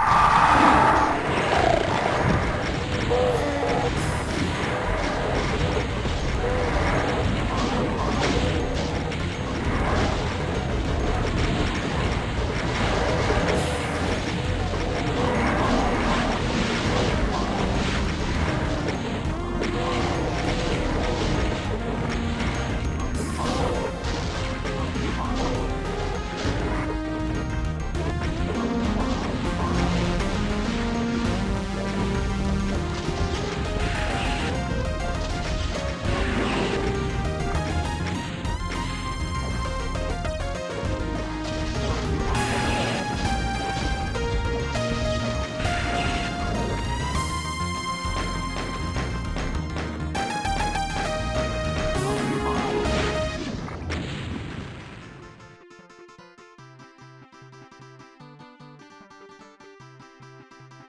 Bye.